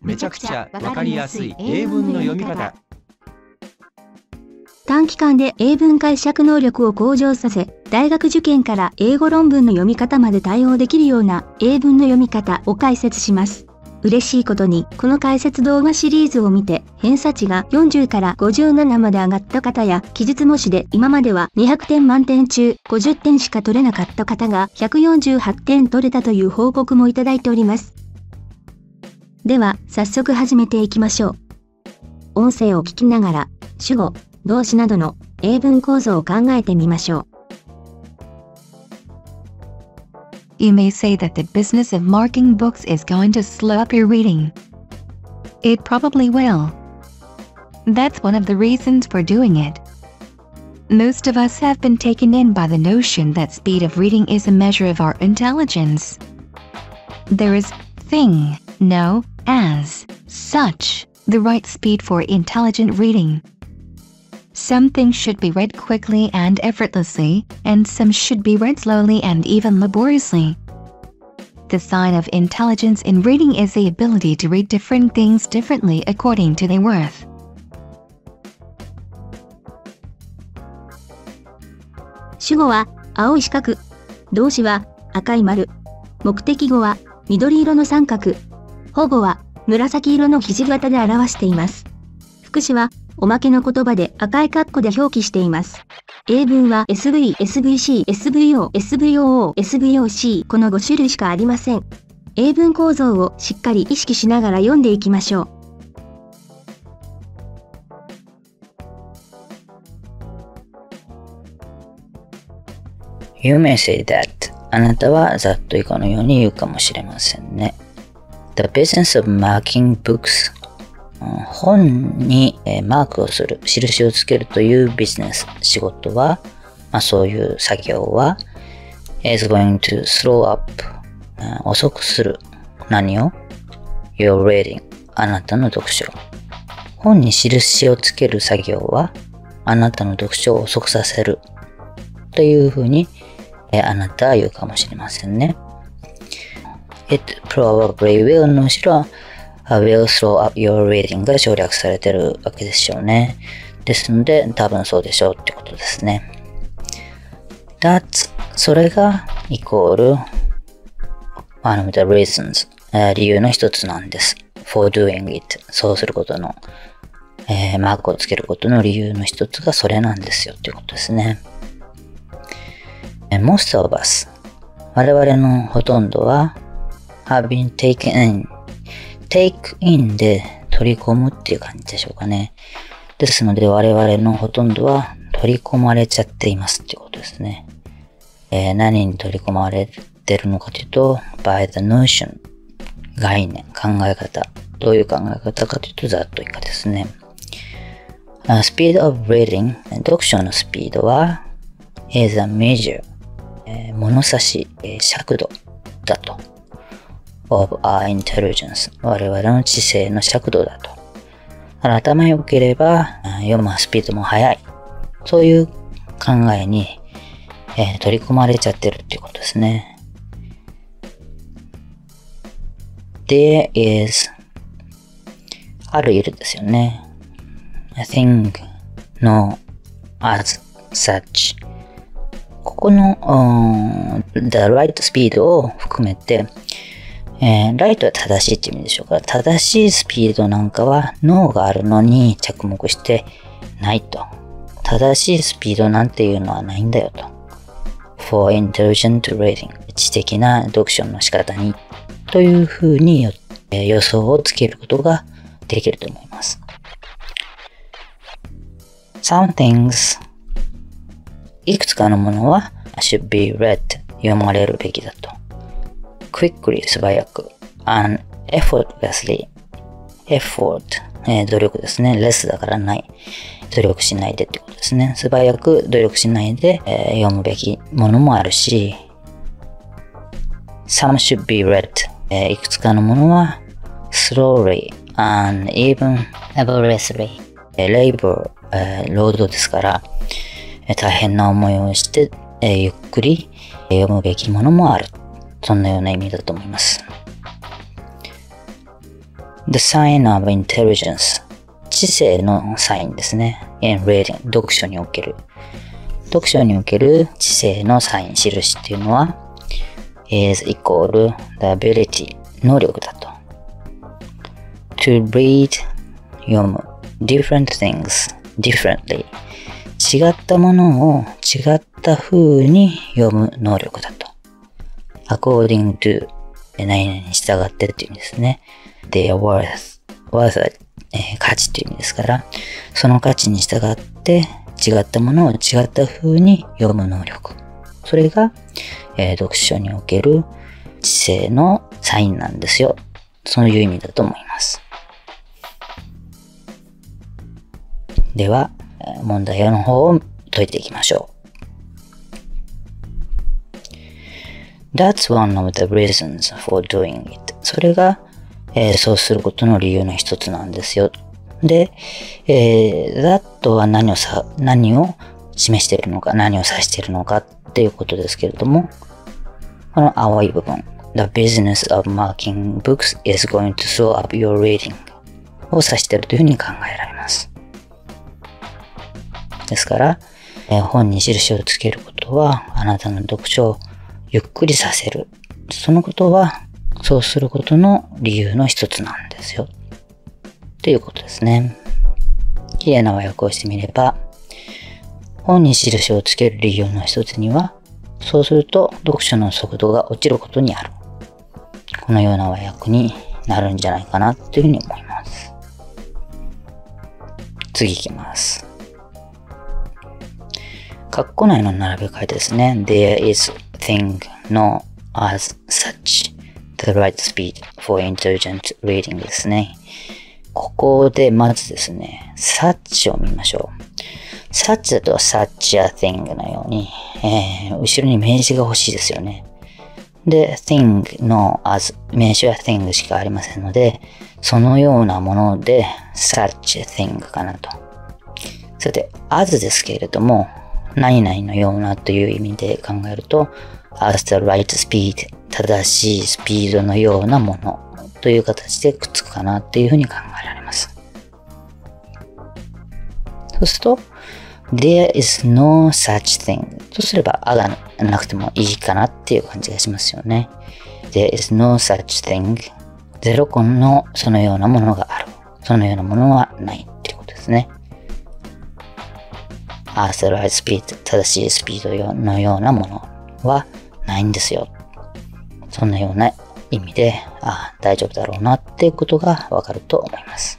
めちゃくちゃわかりやすい英文の読み方。短期間で英文解釈能力を向上させ、大学受験から英語論文の読み方まで対応できるような英文の読み方を解説します。嬉しいことに、この解説動画シリーズを見て、偏差値が40から57まで上がった方や、記述模試で今までは200点満点中50点しか取れなかった方が148点取れたという報告もいただいております。では、早速始めていきましょう。音声を聞きながら、主語、動詞などの英文構造を考えてみましょう。You may say that the business of marking books is going to slow up your reading. It probably will. That's one of the reasons for doing it. Most of us have been taken in by the notion that speed of reading is a measure of our intelligence. There is thing, no, as such, the right speed for intelligent reading. Some things should be read quickly and effortlessly, and some should be read slowly and even laboriously. The sign of intelligence in reading is the ability to read different things differently according to their worth. Shugo 保護は紫色の肘型で表しています。副詞はおまけの言葉で赤い括弧で表記しています。英文は SV、SVC、SVO、SVOO、SVOC この5種類しかありません。英文構造をしっかり意識しながら読んでいきましょう。You may say that あなたはざっと以下のように言うかもしれませんね。The business of marking books 本にマークをする、印をつけるというビジネス、仕事は、まあ、そういう作業は、is going to slow up 遅くする。何を ?your reading あなたの読書。本に印をつける作業は、あなたの読書を遅くさせる。というふうに、あなたは言うかもしれませんね。It probably will の後ろ will slow up your reading が省略されてるわけでしょうね。ですので、多分そうでしょうってことですね。That's それがイコール one of the reasons 理由の一つなんです。for doing it そうすることの、えー、マークをつけることの理由の一つがそれなんですよっていうことですね。Most of us 我々のほとんどは have been taken in take in で取り込むっていう感じでしょうかね。ですので我々のほとんどは取り込まれちゃっていますっていうことですね。えー、何に取り込まれてるのかというと、by the notion 概念、考え方。どういう考え方かというとざっと以下ですね。Uh, speed of reading 読書のスピードは is a measure、えー、物差し、えー、尺度だと of our intelligence 我々の知性の尺度だと。頭良ければ読むスピードも速い。そういう考えに、えー、取り込まれちゃってるっていうことですね。There is あるいるですよね。a thing no as such ここの、the right speed を含めてえー、ライトは正しいって意味でしょうから、正しいスピードなんかは脳があるのに着目してないと。正しいスピードなんていうのはないんだよと。for intelligent reading 知的な読書の仕方にというふうに予想をつけることができると思います。Some things いくつかのものは should be read 読まれるべきだと。Quickly 素早く and effortlessly effort、えー、努力ですね。less だからない。努力しないでってことですね。素早く努力しないで、えー、読むべきものもあるし、some should be read、えー、いくつかのものは slowly and even laboriously、えー、labor、えー、労働ですから、えー、大変な思いをして、えー、ゆっくり読むべきものもある。そんなような意味だと思います。The sign of intelligence 知性のサインですね。in reading 読書における読書における知性のサイン、印っていうのは is equal the ability 能力だと。to read 読む different things differently 違ったものを違った風に読む能力だと。According to 何々に従ってっていう意味ですね。their worth worth は、えー価値っていう意味ですから、その価値に従って違ったものを違った風に読む能力。それが、えー読書における知性のサインなんですよ。そういう意味だと思います。では、問題の方を解いていきましょう。That's one of the reasons for doing it. それが、えーそうすることの理由の一つなんですよ。で、えー、that は何をさ、何を示しているのか、何を指しているのかっていうことですけれども、この青い部分、The business of marking books is going to slow up your reading を指しているというふうに考えられます。ですから、えー本に印をつけることは、あなたの読書をゆっくりさせる。そのことは、そうすることの理由の一つなんですよ。っていうことですね。綺麗な和訳をしてみれば、本に印をつける理由の一つには、そうすると読書の速度が落ちることにある。このような和訳になるんじゃないかなというふうに思います。次行きます。括弧内の並べ替えですね。There is thing no as such the right speed for intelligent reading ですね。ここでまずですね、such を見ましょう。such だと such a thing のように、えー後ろに名詞が欲しいですよね。で、thing の as 名詞は thing しかありませんので、そのようなもので such a thing かなと。さて、as ですけれども、何々のようなという意味で考えると、as the right speed 正しいスピードのようなものという形でくっつくかなっていうふうに考えられます。そうすると、there is no such thing とすれば、あがなくてもいいかなっていう感じがしますよね。there is no such thing ゼロ個のそのようなものがある。そのようなものはないっていうことですね。アースライスピード、正しいスピードのようなものはないんですよ。そんなような意味で、あ大丈夫だろうなっていうことがわかると思います。